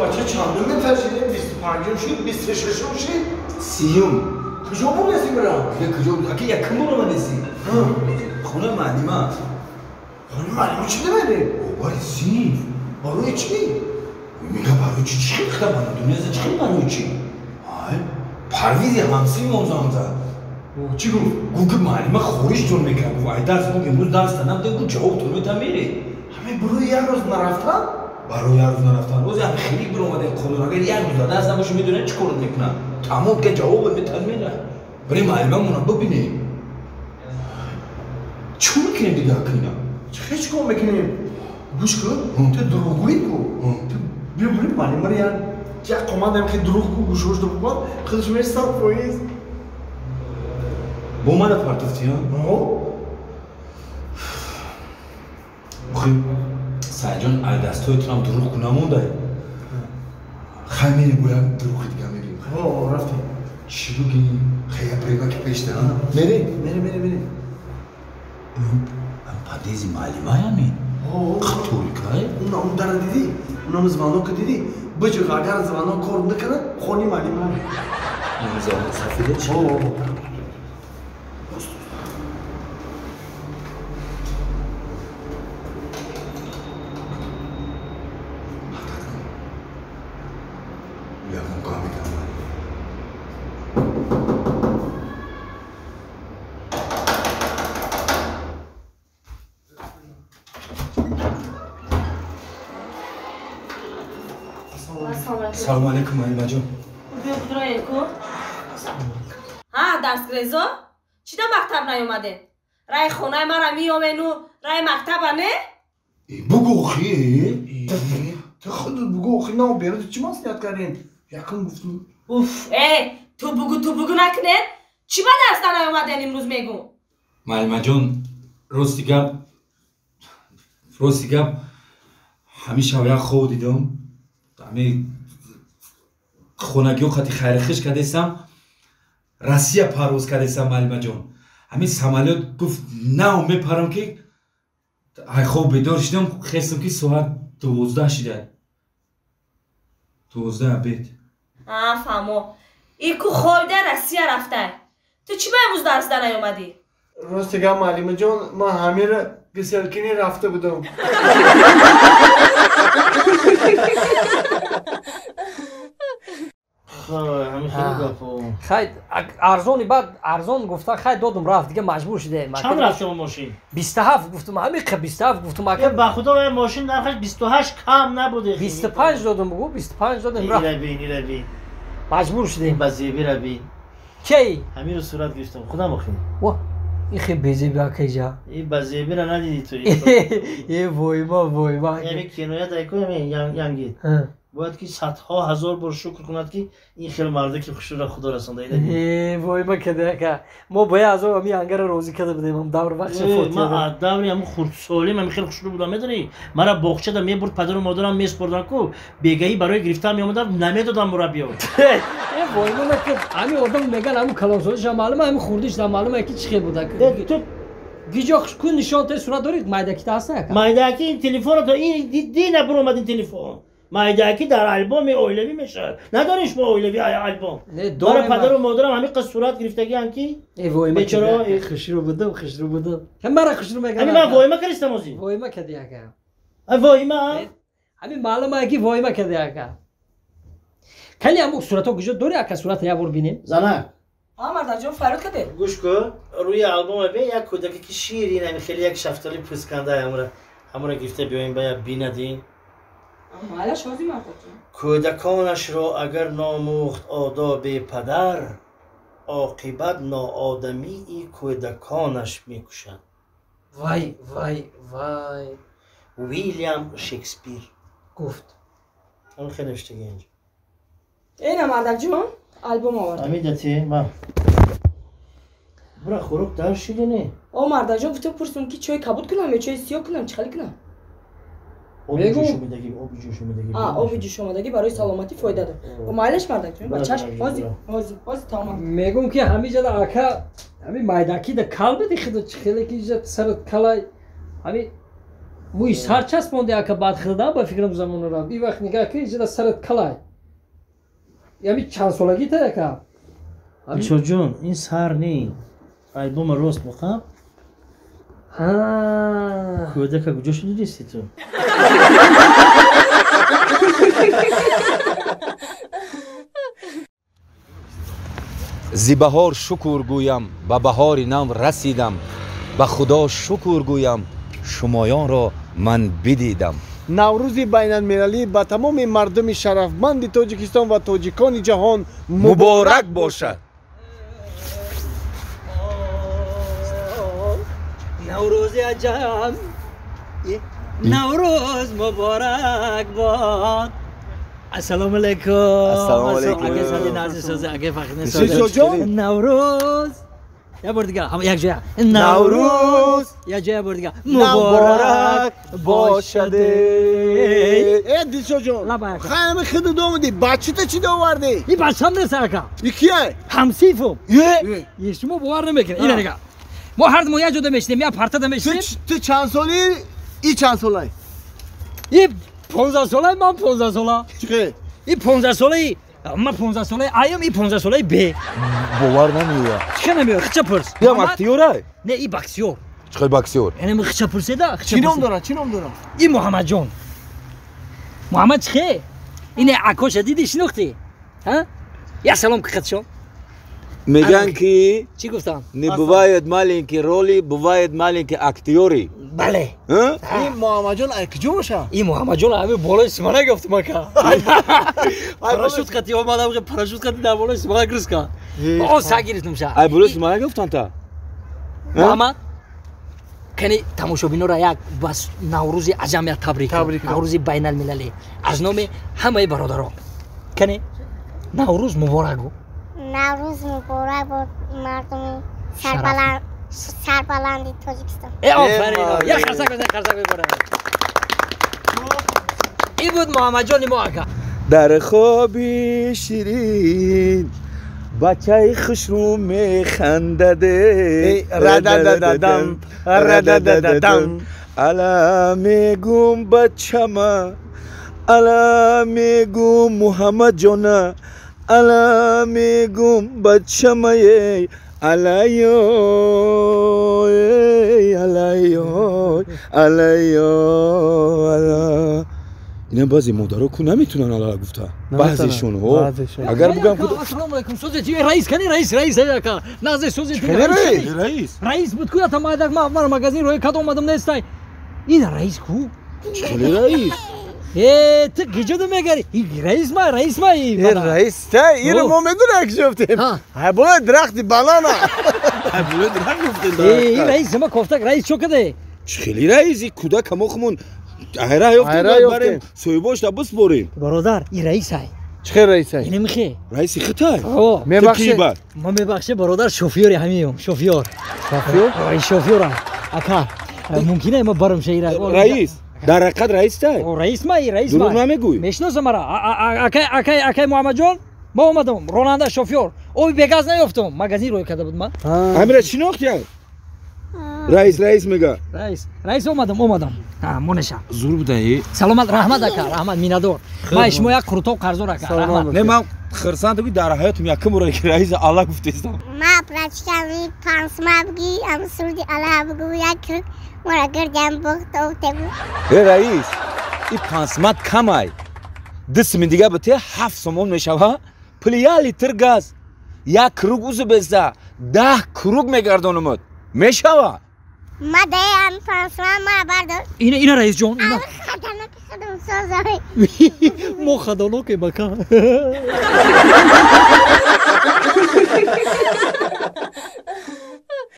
бача чандуме ташидем бисту панҷум шуд бисту шашум шуд. Сиюм. Куҷо бурнеси мирам куҷо ака якум бора неси хона маълима хони маълима чӣ демади обари синиф. Барои чӣ? Мина барои чӣ? Чӣ хел хитабана дунёза чӣ хел барои чӣ? Парвизи ҳамсини монзамза чӣ гуфт? Гуфт маълима хориҷ тун мекард гуфт ай дарс гуфт имрӯз дарс танам дем гуфт ҷавоб тун мета мере ҳамин барои як рӯз нарафтан барои як рӯз нарафтан рӯзи ҳами хеле биромада қонун агар як рӯз дарс набоши медонад чӣ корот мекунад тамом ка ҷавоб метан мера барои маълима мона бибине чӣ мекунем дига акина ҳеҷ кор мекунем. Гӯш кун ту дурӯғгӯӣ ку. Биё бури маълимаро як як омадам ки дурӯғ ку гӯшошда букун худаш месар поиз бо мана партофтия сайҷон ай дастҳоятонам дурӯғ ку намондай хай мере бо як дурӯғи дига мерем рафтем чӣ буги хая према ки пешта мере мере мере мере падези маълимаями қатурикай он дара дидӣ унам звонока дидӣ биҷуғ агар звонок кор накана хони سلام علیکم. علی بجو ها درس گریزو چی دا مکتب نیومده؟ رای خونه ما را میومنو رای مکتب نه؟ بگو خی تو خودت بگو خی نام بیرد چی مسئولیت کردین؟ یکم گفتم اوف ای تو بگو تو بگو نکنین. چی با درس نیومده امروز میگو؟ معلمه جون روز دیگه روز دیگه همیشه ویا خوب دیدم. همه хонагиҳо хати хайрихиш кардесам россия парвоз кардесам маълимаҷон ҳамин самолёт гуфт нав мепарам ки ай хоб бедор шидам хестам ки соат дувоздаҳ шидад дувоздаҳ обед фаҳмо. И ку хобида россия рафтай ту чӣ ба имрӯз дарсда наёмадӣ рости гап маълимаҷон ман ҳамира гиселкинӣ рафта будам خیلی ارزونی بعد ارزون گفته خیلی دادم رفت دیگه مجبور شده. چند رفت شما ماشین؟ 27 گفتم. همین 27 گفتم. اگه به خدا ماشین نرخش 28 کم نبوده 25 دادم بگو. 25 دادم رفت. بین روی مجبور شده. به زیبی روی کی؟ همین رو صورت گرفتم. خدا آخه وا این خیلی بزیبی که جا این بزیبی رو ندیدی تو این وای ما وای ما. یعنی کنایه دایکو یعنی یعنی باید که صدها هزار بار شکر کند که این خیلی مرده که خوش را خدا رسانده وای ما کده که ما باید از او همی انگر روزی کده بدیم هم دور وقت فوتی ما دور هم خورد سالی من خیلی خوش رو بودم می‌دونی؟ مرا باغچه ده می‌برد پدر و مادرم میسپردن کو بیگایی برای گرفتن میامدم نمی‌دادم مربی آورد وای ما که همی آدم میگن همون کلانسازش هم معلومه همین خوردش هم معلومه که چی بوده. تو گیجاخش کن نشان ته صورت دارید؟ مایدکی تا هسته نکن مایدکی این تلفن تو این دی نبر اومد این تلفن. Майдаки дар албоми оилавӣ мешавад. Надониш мо оилави албом? Бара падару модарам ҳамин қад сурат гирифтагиам ки? Бечорохушрӯ будам хушрӯ будам. Мара хушрӯ мегам ҳамин ман воима кардистам ози воима кади ака воима ҳамин маълума ки воима кади ака кали ҳамун суратҳо гужо дори ака сурата як бор бинем занак мардаҷон фарёд каде гӯш кун рӯи албома бе як кӯдаке ки шири нами хеле як шафтали пӯсканда ҳамра ҳамра гирифта биёем ба як бинадин кӯдаконашро агар номӯхт одоби падар оқибат ноодамии кӯдаконаш мекушад. Вай вай вай. Вилям шекспир. Гуфт. Он хенавиштаги инҷо эна мардаҷон албом овард амидати ма бура хӯрок дар шидине о мардаҷон гуфта пурсум ки чой кабуд кунам ё чои сиё кунам чӣ хали кунам оби ҷӯшомадагӣ барои саломатӣ фоида дор майлаш мегум ки ҳамиҷада ака ҳами майдакида кал беди хидо чи хеле ки сарат калай. Ҳами муи сар часпонди ака баъд хилдан ба фикрам замонарам и вақт нигоҳ ки иҷода сарат калай. Ями чанд солагита яка дилшодҷон ин сар не альбома рост боқам кӯдака куҷо шуди дисти ту? Зи баҳор шукр гӯям ба баҳори нав расидам. Ба худо шукр гӯям шумоёнро ман бидидам. Наврӯзи байналмилалӣ ба тамоми мардуми шарафманди тоҷикистон ва тоҷикони ҷаҳон муборак бошад наврӯзи аҷам наврӯз муборак бод ассалому алайкум наврӯз як бор дига як ҷоя наврӯз як ҷоя бор дига муборак бошаде э дилшодҷон хайми хиду домуди бачита чӣ доварди и бачам нест ака и кие ҳамсифум е шумо бовар намекунед ина дига мо ҳарду мо як ҷода мешинем як партада мешинем ту чанд соли и чанд солай? И понздаҳ сола ман понздаҳ сола. Чӣ и понздаҳ солаи ман понздаҳ солаи аём и понздаҳ солаи бе бовар намеояд чиқа намеояд хича пурс. Ям актиёрай не и боксёр чиқои боксёр яъне хича пурседа чӣ ном дорад чӣ ном дорад и муҳаммадҷон муҳаммад чихе ине акоша диди шинохтӣ як салом қиқатшон мегӯянд ки чӣ гуфтам? Не бывает маленький роли бывает маленький актёри. Бале. Ин муҳаммадҷон ай куҷо боша ин муҳаммадҷон ҳами болои симана гуфтам ака парашют қати омадам парашют қати дар болои симана гиризка о са гирифтам ша ай болои симана гуфтан та? Муҳаммад кани тамошобинора як ба наврӯзи аҷам як табрик наврӯзи байналмилалӣ. Аз номи ҳамаи бародарон кани наврӯз муборак гу наврӯз муборак бод мардуми сарбаланд сарбаланди тоҷикистон э офарин як қарсак бизан қарсак бибора ин буд муҳаммадҷони мо ака дар хоби ширин бачаи хушрӯ механдаде рададададам рададададам ала мегум бачама ала мегум муҳаммадҷона ала мегум бачамае алайо алайо алайо ала ина баъзе модаро ку наметунан алала гуфта баъзешон агар бугам ассалому алайкум созети раис кани раис раис ака назе созети раис раис буд ку атамадак ма мар магазин рои кад омадам нестай ин раис ку чили раис э ту киҷода мегари раис ма раис ма раис та иро мо гуфтем ай болои дарахти банана. Ай болои дарахт гуфтем ин раис ма кофтак раис чо каде чили раис и кӯдак амохмон айра ёфтем соҳибошда бисборем бародар и раисай чӣ раисай ин михе раиси хитай мебахше ма мебахше бародар шофёри ҳамиём шофёр. Шофёрам. Ака мумкина ма барам шаира. Раис дар ҳақиқат раистай раис ма раис дурӯғ намегӯй? Мешиносам мара акай акай муҳаммадҷон ма омадам. Ронанда шофёр. Оби бегаз наёфтам. Магазин рой карда буд ман амира шинохтяд раис раис мега. Раис раис омадам омадам. Монеша. Зур будаи саломат раҳмат ака раҳмат миннатдор ма шумо як қуртоқ қарзор ака не ман хирсандам ки дар ҳаётам якум бора ки раиси алла гуфтестам. Ма прачками пансма буги амсурди алла бугу як мора гирдам бухтофтебу э раис и пансмат камай? Ду сими дига бите ҳафт сомон мешава? Пули як литр газ. Як круг узу безда. Даҳ круг мегардонумад мешава ма даям пансма ма бардор ина ина раисҷон ина хатарнок худам созай мо хадонокем ака